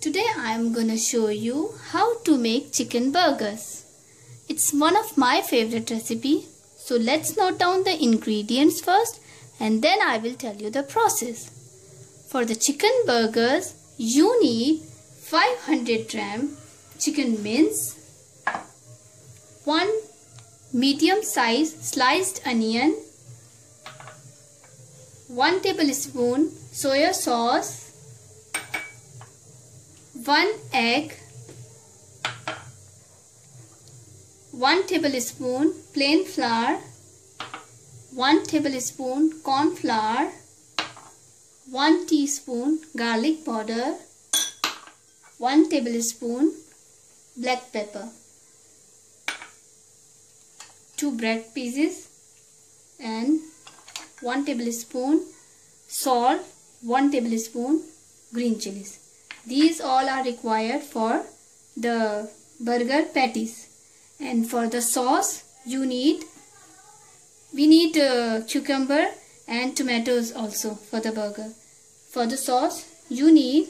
Today I am gonna show you how to make chicken burgers. It's one of my favorite recipe. So let's note down the ingredients first and then I will tell you the process. For the chicken burgers, you need 500 gram chicken mince, 1 medium size sliced onion, 1 tablespoon soya sauce, 1 egg, 1 tablespoon plain flour, 1 tablespoon corn flour, 1 teaspoon garlic powder, 1 tablespoon black pepper, 2 bread pieces and 1 tablespoon salt, 1 tablespoon green chilies. These all are required for the burger patties. And for the sauce, you need, we need uh, cucumber and tomatoes also for the burger. For the sauce, you need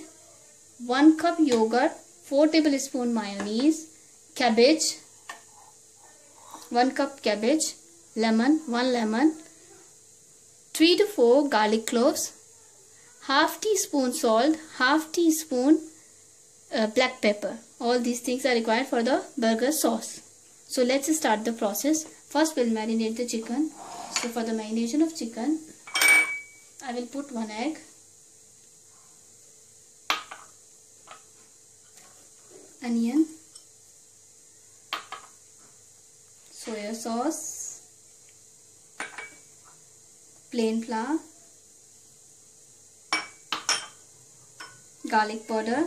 1 cup yogurt, 4 tablespoon mayonnaise, cabbage, 1 cup cabbage, lemon, 1 lemon, 3 to 4 garlic cloves, half teaspoon salt, half teaspoon uh, black pepper. All these things are required for the burger sauce. So let's start the process. First we'll marinate the chicken. So for the marination of chicken, I will put one egg. Onion. Soya sauce. Plain flour. Garlic powder.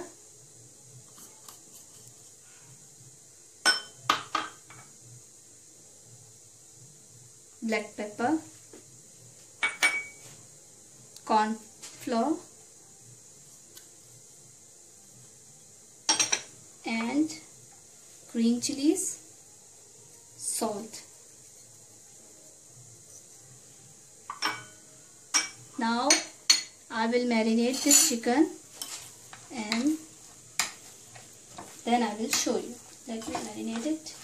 Black pepper. Corn flour. And green chilies. Salt. Now I will marinate this chicken and then I will show you. Let me marinate it.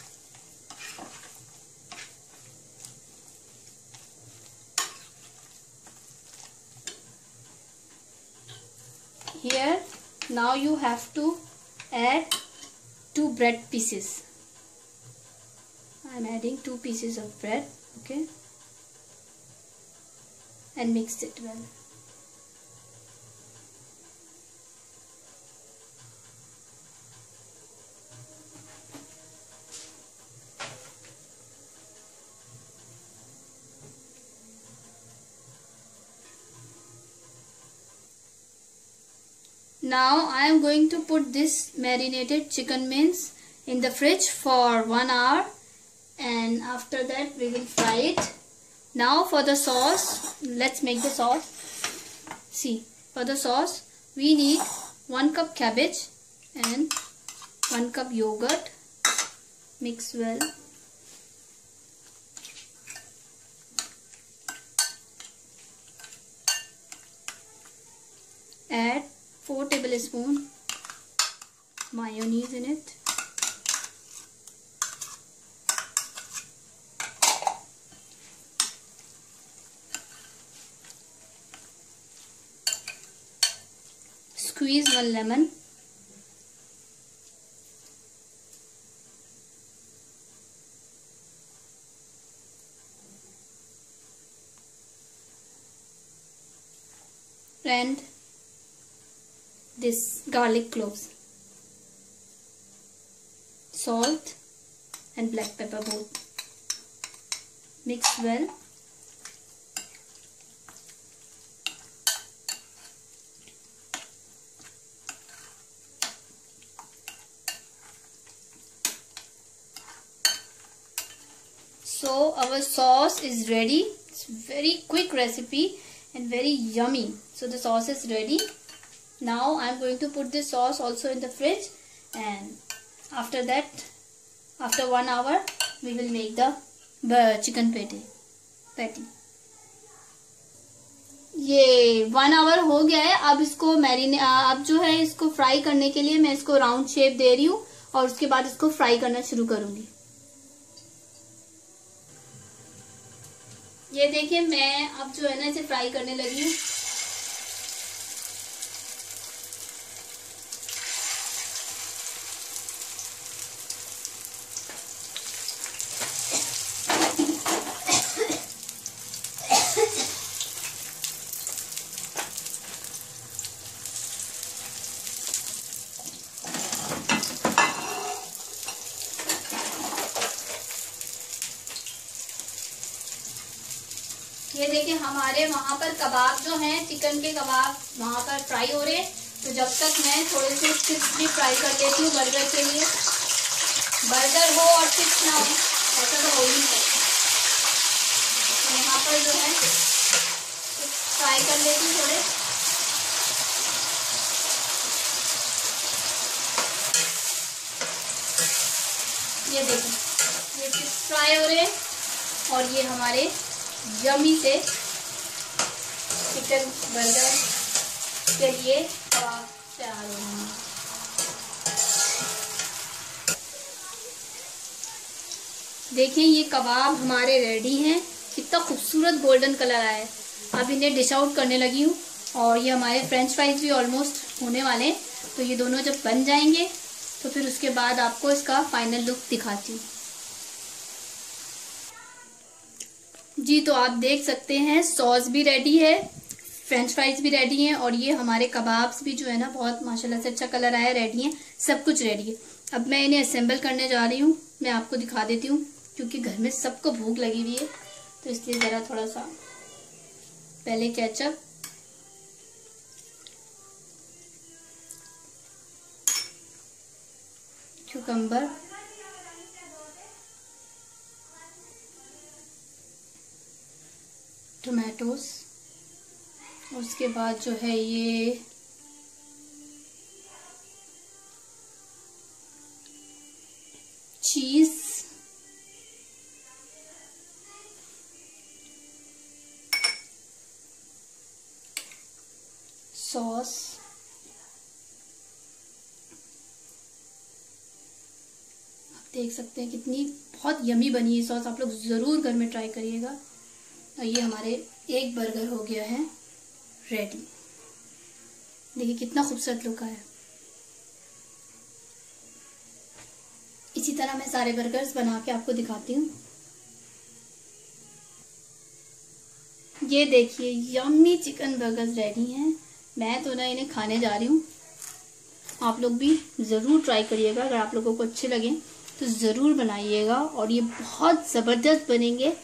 Here now you have to add two bread pieces. I am adding two pieces of bread okay and mix it well. Now I am going to put this marinated chicken mince in the fridge for 1 hour and after that we will fry it. Now for the sauce, let's make the sauce. See, for the sauce we need 1 cup cabbage and 1 cup yogurt. Mix well. Add 4 tablespoon mayonnaise in it. Squeeze one lemon and this garlic cloves. Salt and black pepper both mix well. So our sauce is ready. It's very quick recipe and very yummy. So the sauce is ready now I'm going to put this sauce also in the fridge and after that after one hour we will make the chicken patty patty ये one hour हो गया है अब इसको मैरिने अब जो है इसको फ्राई करने के लिए मैं इसको राउंड शेप दे रही हूँ और उसके बाद इसको फ्राई करना शुरू करूँगी ये देखिए मैं अब जो है ना इसे फ्राई करने लगी हूँ ये देखिए हमारे वहाँ पर कबाब जो हैं, चिकन के कबाब वहाँ पर फ्राई हो रहे तो जब तक मैं थोड़े से चिप्स भी फ्राई कर लेती हूँ बर्गर के लिए। बर्गर हो और चिप्स ना हो, ऐसा तो हो ही नहीं तो यहाँ पर जो है फ्राई कर लेती हूँ थोड़े। ये देखिए, ये चिप्स फ्राई हो रहे हैं और ये हमारे यमी से चिकन बर्गर के लिए तैयार हो देखिए ये कबाब हमारे रेडी हैं। कितना खूबसूरत गोल्डन कलर आया है। अब इन्हें डिश आउट करने लगी हूँ और ये हमारे फ्रेंच फ्राइज भी ऑलमोस्ट होने वाले हैं। तो ये दोनों जब बन जाएँगे तो फिर उसके बाद आपको इसका फाइनल लुक दिखाती हूँ। जी तो आप देख सकते हैं, सॉस भी रेडी है फ्रेंच फ्राइज भी रेडी हैं और ये हमारे कबाब्स भी जो है ना, बहुत माशाल्लाह से अच्छा कलर आया रेडी हैं, सब कुछ रेडी है। अब मैं इन्हें असेंबल करने जा रही हूँ, मैं आपको दिखा देती हूँ, क्योंकि घर में सबको भूख लगी हुई है तो इसलिए ज़रा थोड़ा सा पहले कैचअप cucumber टोमेटोज उसके बाद जो है ये चीज़ सॉस आप देख सकते हैं कितनी बहुत यमी बनी है सॉस आप लोग ज़रूर घर में ट्राई करिएगा। और ये हमारे एक बर्गर हो गया है रेडी देखिए कितना खूबसूरत लुक आया। इसी तरह मैं सारे बर्गर्स बना के आपको दिखाती हूँ। ये देखिए यम्मी चिकन बर्गर्स रेडी हैं। मैं तो ना इन्हें खाने जा रही हूँ। आप लोग भी ज़रूर ट्राई करिएगा। अगर आप लोगों को अच्छे लगे तो ज़रूर बनाइएगा और ये बहुत ज़बरदस्त बनेंगे।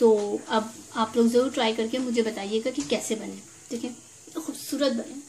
तो अब आप लोग ज़रूर ट्राई करके मुझे बताइएगा कि कैसे बने, ठीक है? खूबसूरत बने।